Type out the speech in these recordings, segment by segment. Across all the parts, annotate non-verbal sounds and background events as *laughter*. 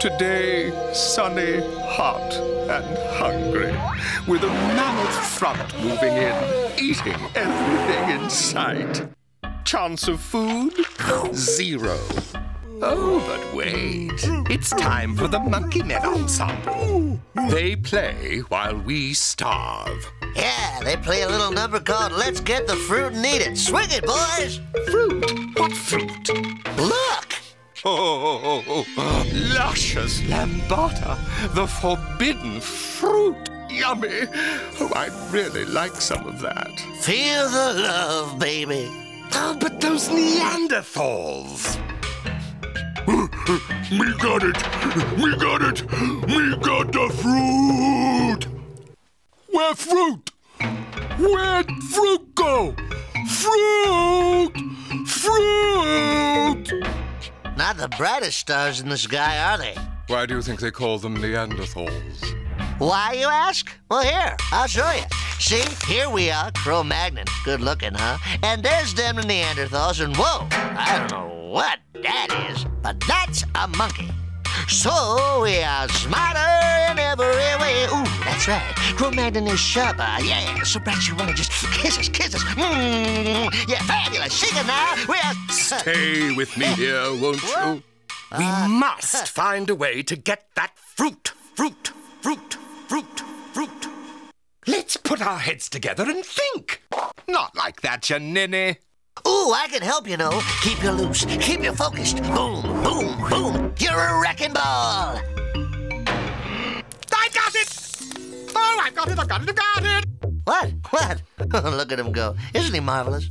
Today, sunny, hot, and hungry, with a mammoth front moving in, eating everything in sight. Chance of food? Zero. Oh, but wait. It's time for the Monkey Men Ensemble. They play while we starve. Yeah, they play a little number called Let's Get the Fruit and Eat It. Swing it, boys! Fruit? What fruit? Look! Oh, luscious lambata, the forbidden fruit. Yummy. Oh, I'd really like some of that. Feel the love, baby. Oh, but those Neanderthals. Me got it! Me got it! Me got the fruit! Where fruit? Where'd fruit go? Fruit! Fruit! Not the brightest stars in the sky, are they? Why do you think they call them Neanderthals? Why, you ask? Well, here, I'll show you. See, here we are, Cro-Magnon. Good looking, huh? And there's them Neanderthals, and whoa, I don't know what that is, but that's a monkey. So we are smarter in every way. Ooh, that's right. Cro-Magnon is sharper. Yeah, so perhaps you want to just kiss us, kiss us. Mm, yeah, fabulous. Sing it now. We are... Stay with me here, won't you? We ah. must *laughs* find a way to get that fruit, fruit, fruit, fruit, fruit. Let's put our heads together and think. Not like that, you ninny. Ooh, I can help you know. Keep you loose, keep you focused. Boom, boom, boom. You're a wrecking ball. I got it! Oh, I got it, I got it, I got it! What? What? *laughs* Look at him go. Isn't he marvelous?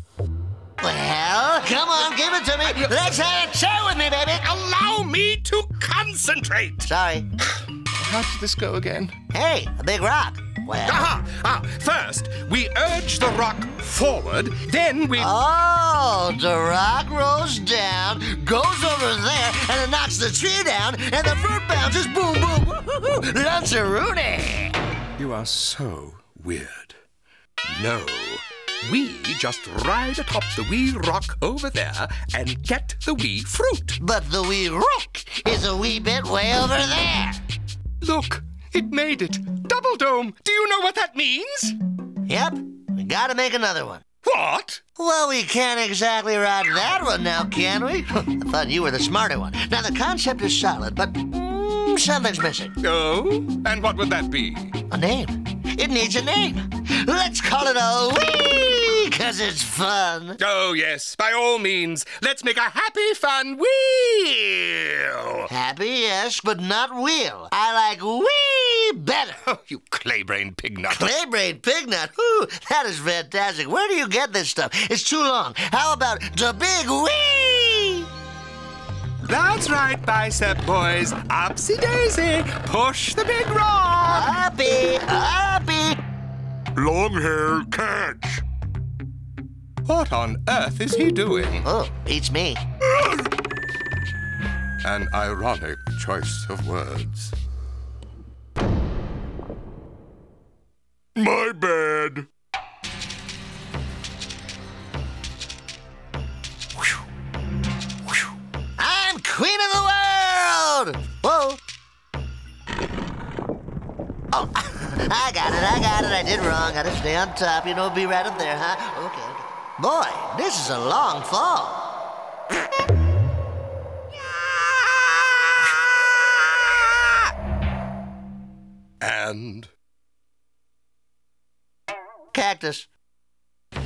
Well, come on, give it to me. Let's have a chat with me, baby. Allow me to concentrate. Sorry. How did this go again? Hey, a big rock. Well. Aha! Ah, first, we urge the rock forward, then we. Oh, the rock rolls down, goes over there, and it knocks the tree down, and the fruit bounces. Boom, boom. Lunch-a-rooney. You are so weird. No. We just ride atop the wee rock over there and get the wee fruit. But the wee rock is a wee bit way over there. Look, it made it. Doubledome. Do you know what that means? Yep, we gotta make another one. What? Well, we can't exactly ride that one now, can we? *laughs* I thought you were the smarter one. Now, the concept is solid, but mm, something's missing. Oh? And what would that be? A name. It needs a name. Let's call it a wee, because it's fun. Oh, yes, by all means. Let's make a happy, fun wheel. Happy, yes, but not wheel. I like wee better. Oh, you clay-brained pignut. Claybrain Pignut. Whew, that is fantastic. Where do you get this stuff? It's too long. How about the big wee? That's right, bicep boys. Upsy daisy. Push the big rock. Happy, happy. Longhair catch. What on earth is he doing? Oh, beats me. An ironic choice of words. My bad. I'm queen of the world! Whoa. Oh, *laughs* I got it, I got it. I did wrong. Gotta stay on top. You know, be right up there, huh? Okay. Boy, this is a long fall. And Cactus. *laughs*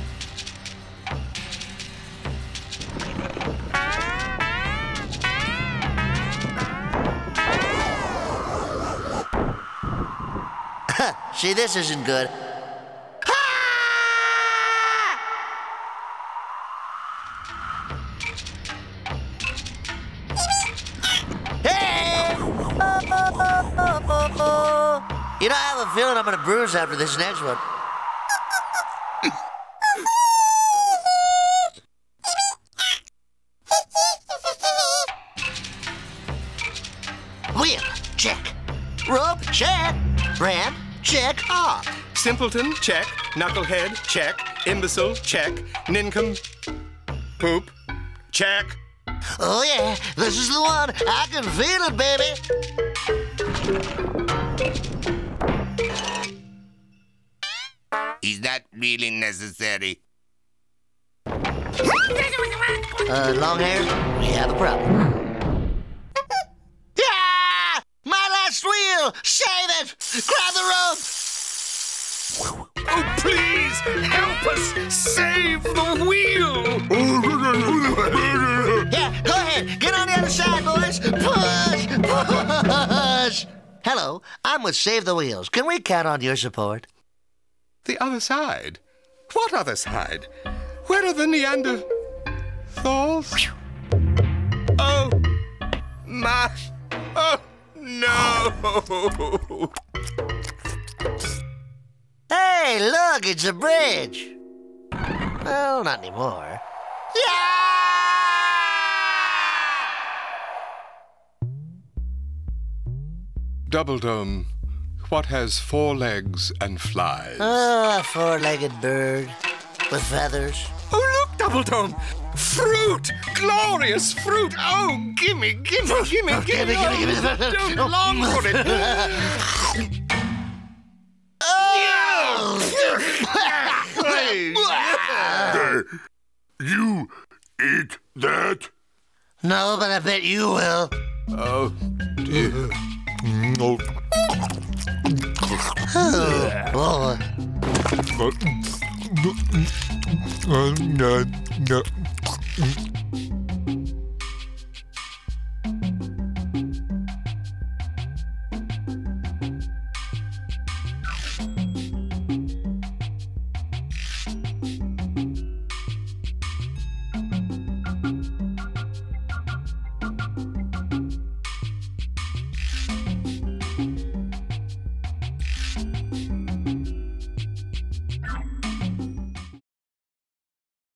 See, this isn't good. You know, I have a feeling I'm gonna bruise after this next one. Wheel, check. Rope, check. Ram, check. ah, simpleton, check. Knucklehead, check. Imbecile, check. Nincom, poop, check. Oh, yeah, this is the one. I can feel it, baby. Is that really necessary? Uh, Longhair, we have a problem. *laughs* Yeah! My last wheel! Save it! Grab the rope! Oh, please help us save the wheel! *laughs* Yeah, go ahead. Get on the other side, boys. Push! *laughs* Push! Hello, I'm with Save the Wheels. Can we count on your support? The other side? What other side? Where are the Neanderthals? Oh, my. Oh, no! Hey, look, it's a bridge. Well, not anymore. Yeah! Doubledome, what has four legs and flies? Oh, a four-legged bird with feathers. Oh, look, Doubledome! Fruit! Glorious fruit! Oh, gimme, gimme, gimme, gimme! gimme, gimme, gimme. Oh, Don't long for it! Uh, *laughs* you eat that? No, but I bet you will. Oh, dear. No. Oh, Uh.